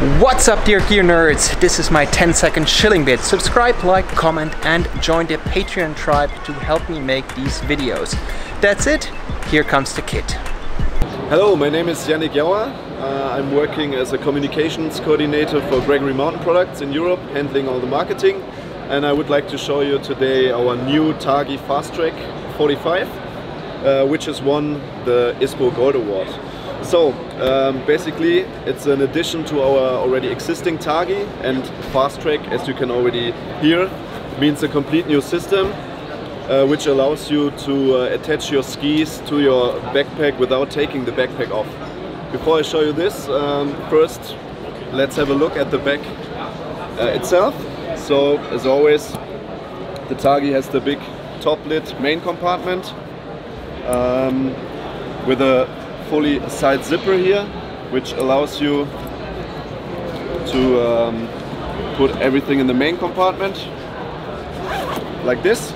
What's up dear gear nerds? This is my 10 second shilling bit. Subscribe, like, comment and join the Patreon tribe to help me make these videos. That's it, here comes the kit. Hello, my name is Jannik Jauer. Uh, I'm working as a communications coordinator for Gregory Mountain Products in Europe, handling all the marketing. And I would like to show you today our new Targhee Fast Track 45, uh, which has won the ISPO Gold Award. So um, basically it's an addition to our already existing Targhee and Fast Track as you can already hear means a complete new system uh, which allows you to uh, attach your skis to your backpack without taking the backpack off. Before I show you this, um, first let's have a look at the back uh, itself. So as always the Targhee has the big top lid main compartment um, with a fully side zipper here, which allows you to um, put everything in the main compartment, like this.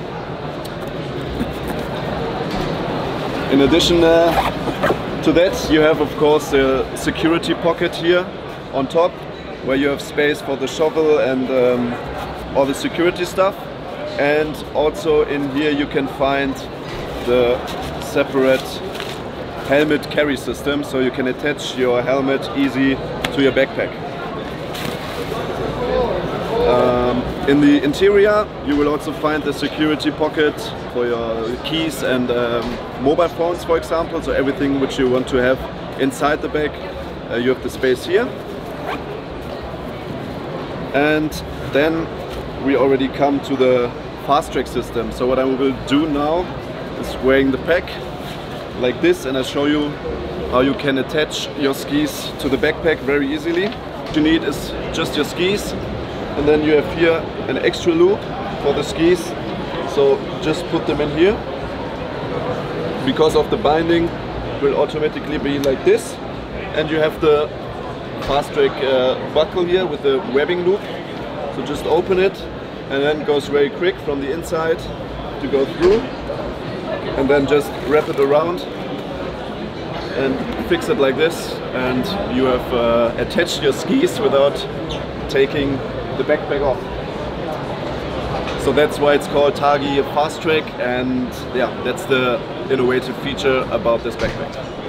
In addition uh, to that, you have of course a security pocket here on top, where you have space for the shovel and um, all the security stuff. And also in here you can find the separate helmet carry system so you can attach your helmet easy to your backpack. Um, in the interior you will also find the security pocket for your keys and um, mobile phones for example so everything which you want to have inside the bag uh, you have the space here. And then we already come to the fast track system. So what I will do now is weighing the pack like this and I show you how you can attach your skis to the backpack very easily. What you need is just your skis and then you have here an extra loop for the skis. So just put them in here. Because of the binding will automatically be like this. And you have the fast track uh, buckle here with the webbing loop. So just open it and then goes very quick from the inside to go through and then just wrap it around and fix it like this and you have uh, attached your skis without taking the backpack off. So that's why it's called Targhee Fast Track and yeah, that's the innovative feature about this backpack.